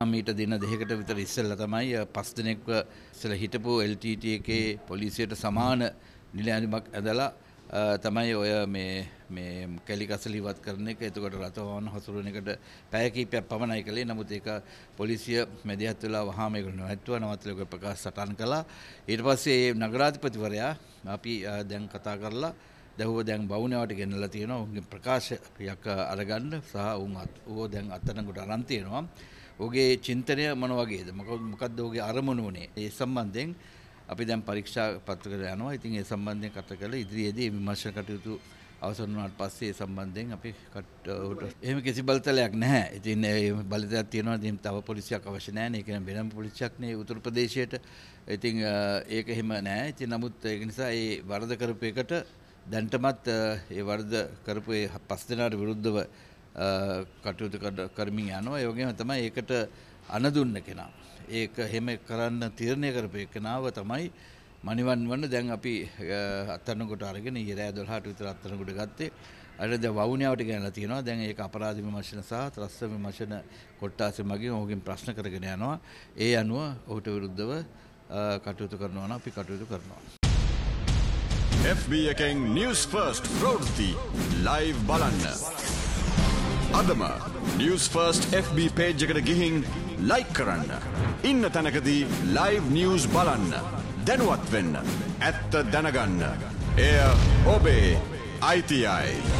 මීට දින දෙකකට විතර ඉස්සෙල්ලා තමයි අ, පස් දිනෙක්ව ඉස්සෙල්ලා හිටපු LTT එකේ පොලිසියට සමාන නිලැඳුමක් ඇඳලා අ, තමයි ඔය මේ මේ කැලි කසල ඉවත් කරන එක. එතකොට රථවාහන හසුරුවන එකට පැය කිහිපයක් පමණයි කළේ. නමුත් ඒක පොලිසිය මැදිහත් වෙලා වහාම ඒක නැවැත්තුවා නවත්තලා ඒක ප්‍රකාශ සටහන් කළා. ඊට පස්සේ ඒ නගරාධිපතිවරයා අපි අ, දැන් කතා කරලා දැහුව දැන් බෞනවට ගෙනලා තියෙනවා. උන්ගේ ප්‍රකාශයක් අරගන්න සහ උන් අත්- ඌව දැන් අත්අඩංගුවට අරන් තියෙනවා. ඔහුගේ චින්තනය මොන වගේද? මොකද මොකද්ද ඔහුගේ අරමුණ වුණේ ඒ සම්බන්ධයෙන් අපි දැන් පරීක්ෂා පත්‍රකට යනවා. ඉතින් ඒ සම්බන්ධයෙන් කතා කරලා ඉදිරියේදී මේ විමර්ශන කටයුතු අවසන් වුණාට පස්සේ ඒ සම්බන්ධයෙන් අපි කට ඔහුට එහෙම කිසි බලතලයක් නැහැ. ඉතින් ඒ බලතලයක් තියෙනවා. ඉතින් තව පොලිසියක් අවශ්‍ය නැහැ නේ. ඒ කියන්නේ වෙනම පොලිසියක් නේ උතුරු ප්‍රදේශයට. ඉතින් අ, ඒක එහෙම නැහැ. ඉතින් නමුත් ඒක නිසා ඒ වරද කරපු එකට දැන්ටමත් අ, ඒ වරද කරපු ඒ පස් දෙනාට විරුද්ධව අ, කටයුතු කර- කරමින් යනවා. ඒ වගේම තමයි ඒකට අනදුන්න කෙනා. ඒක එහෙම කරන්න තීරණය කරපු කෙනාව තමයි මනිවන් වන්න. දැන් අපි අත්තන්නකොට අරගෙන ඉරෑ දොල්හට විතර අත්තනකොට ගත්තේ. අර ද වෞනයාවට ගැනලා තියෙනවා. දැන් ඒක අපරාධ විමර්ශන සහ ත්‍රස්ස විමර්ශන කොට්ටාසෙ මගින් ඔහුගෙන් ප්‍රශ්න කරගෙන යනවා. ඒ අනුව ඔහුට විරුද්ධව අ, කටයුතු කරනවා නම් අපි කටයුතු කරනවා. FB එකෙන් නිවස් ෆර්ස්ට් ප්‍රෝෘති ලයිව් බලන්න. අදම නිවස් ෆර්ස්ට් FB පේජ් එකට ගිහින් ලයික් කරන්න. ඉන්න තැනකදී ලයිව් නිවස් බලන්න. දැනුවත් වෙන්න. ඇත්ත දැනගන්න. එය ඔබේ අයිතියයි.